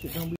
Gonna be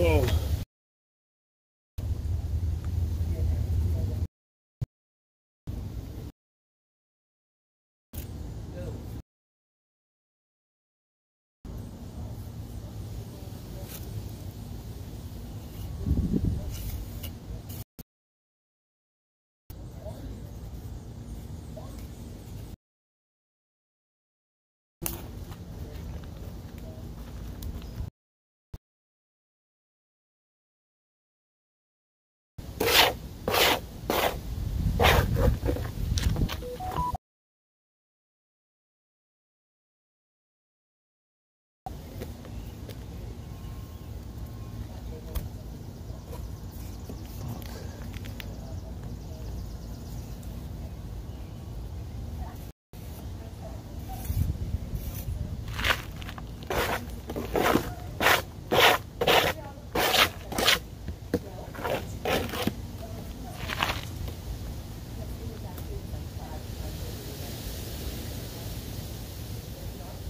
Oh.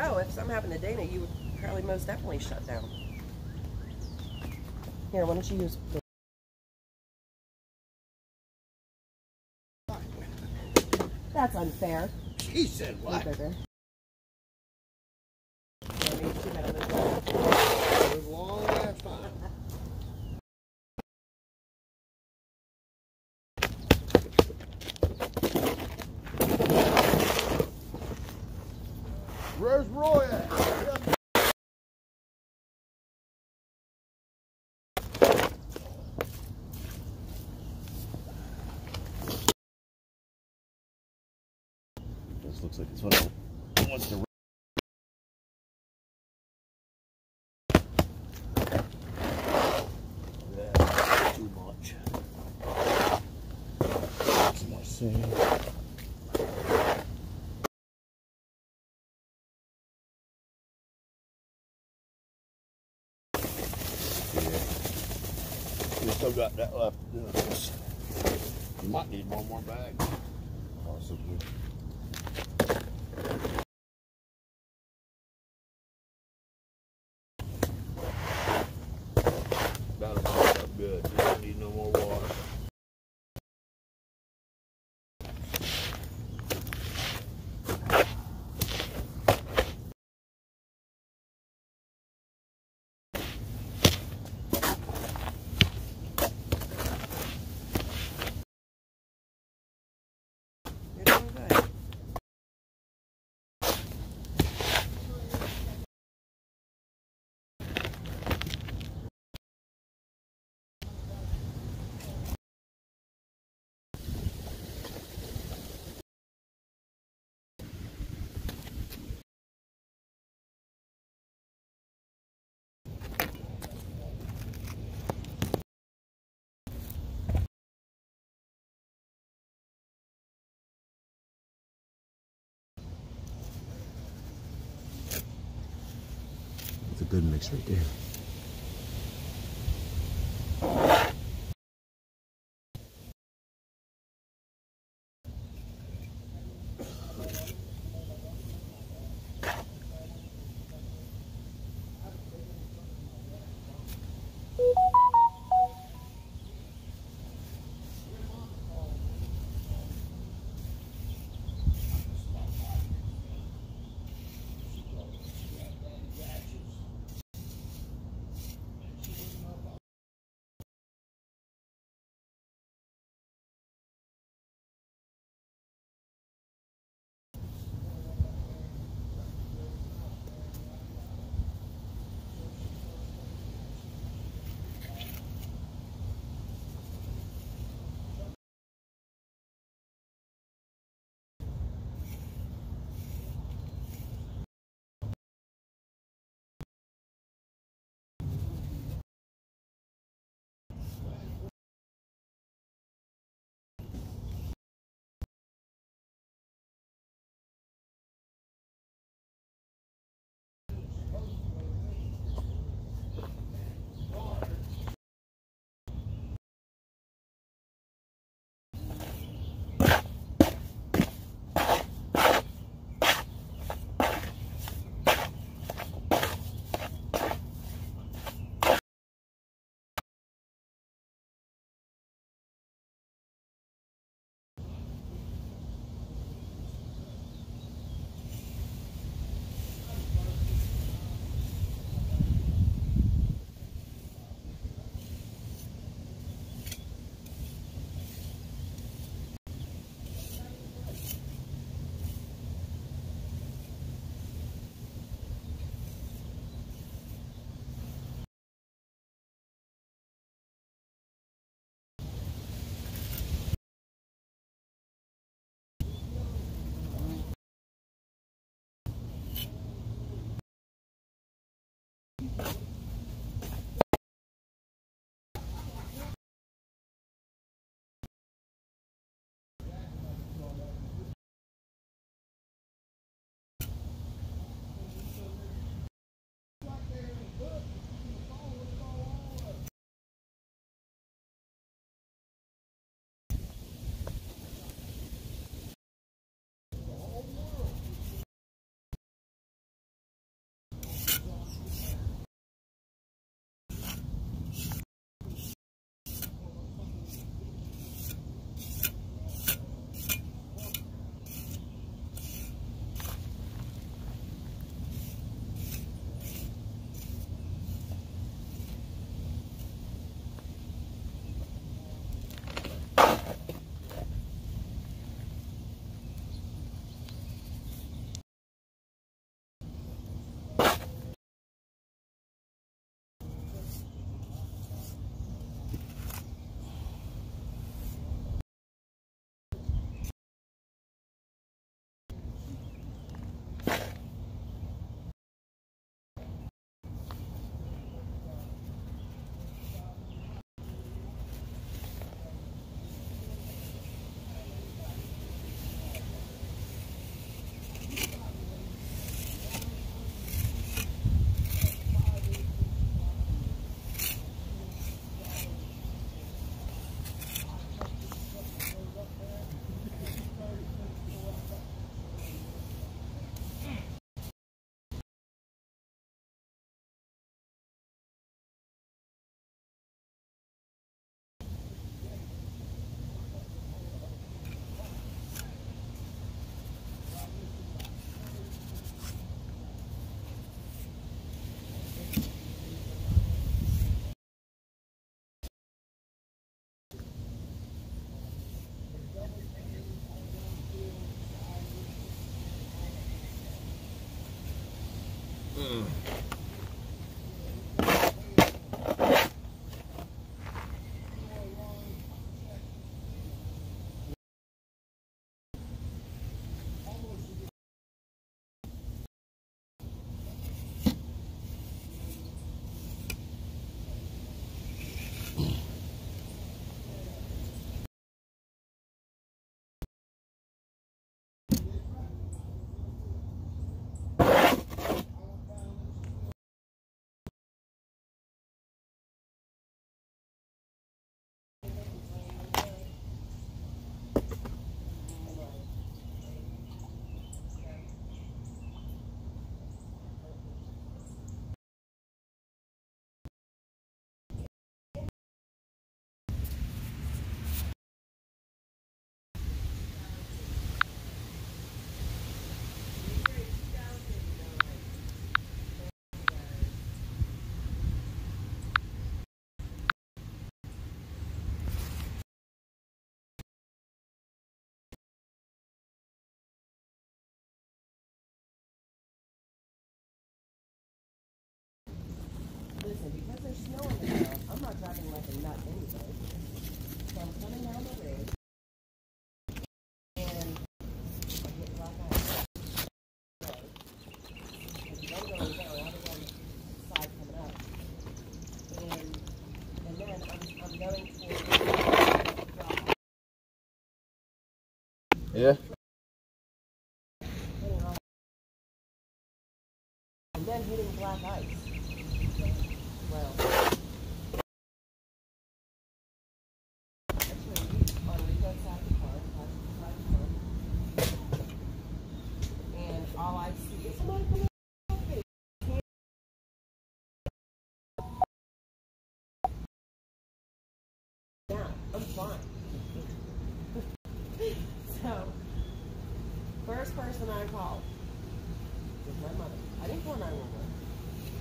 Oh, if something happened to Dana, you would probably most definitely shut down. Here, why don't you use the That's unfair. He said what? Bigger. It was long last time. Where's Roy at? This looks like it's what it wants to. Yeah, too much. Too much sand. Yeah. We still got that left. You might need one more bag. Possibly. Good mix right there. Driving like a nut anyway. So I'm coming down the ridge. And I get black ice. And you don't go in there, I'll be on the side coming up. And, and then I'm, I'm going towards. Yeah. And then hitting black ice. Well. Actually, on Rico's side of the car, Patrick's side of the car. And all I see is my little face. Yeah, I'm fine. so, first person I called was my mother. I didn't call 911.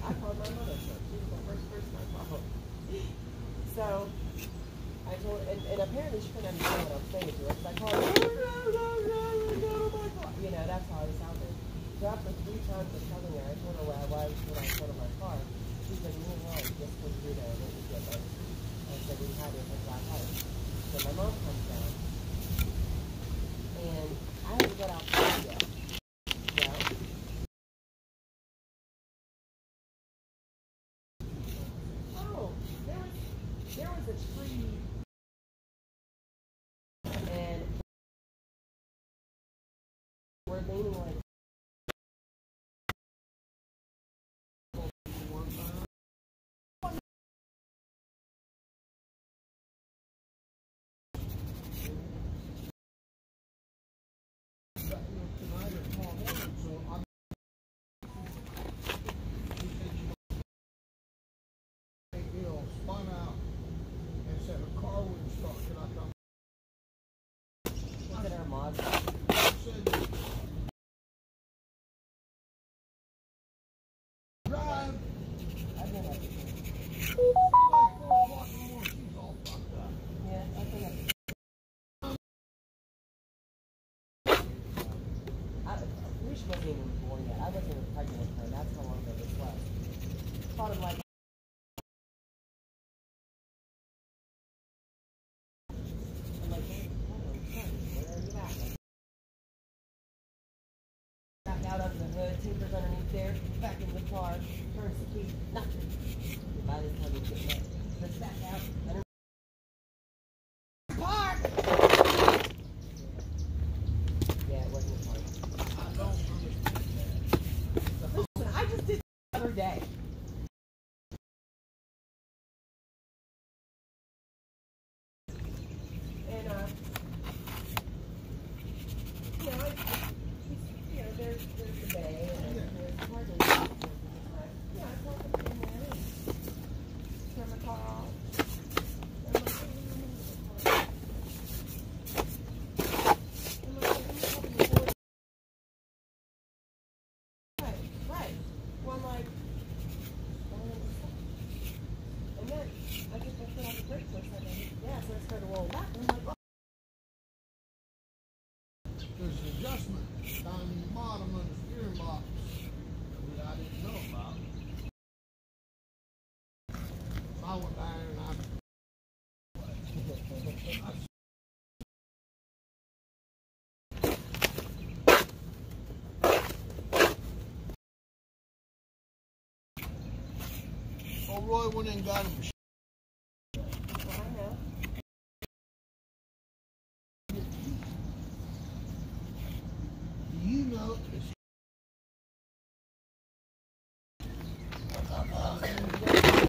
I called my mother so She was the first person I called. So, I told, and, and apparently she couldn't understand what I was saying to her. So I called, "Oh, no, no, no, no, my God." you know, that's how I sounded. So after three times of telling her, I told her where I was when I was out of my car. She said, you know what, just came through there and it was. Like, I we had it at Black House. So my mom comes down, and I had to get out the window. Yeah. Oh, there was, there was a tree. And we're leaning like. You know, spun out and said a car wouldn't start. Can I come? Look at our mod. I said, drive. I've been up. Like, oh, what the more? She's all fucked up. Yeah, I've been up. I, Rich wasn't even born yet. I wasn't even pregnant with her. That's how long ago this was. Bottom line. I'm like, hey, are you? Back the hood, underneath there, back in the car, turns the key, nothing. By the time we get there, let's back out, let her park! Yeah, it wasn't a park. I don't understand Listen, I just did the other day. And, uh, you know, I, you know, there's, there's the bay and there's hardly. Yeah, I thought the thing there is. Turn the car off. I'm like, "Oh, no, no, no, no." I'm like, "I'm not having to Right, right. Well, I'm like, I don't understand. And then I took my foot off the brake for a second. Yeah, so I started to roll back. And I'm like, oh. There's an adjustment down in the bottom of the steering box that I didn't know about. I went down and I Roy went and got him.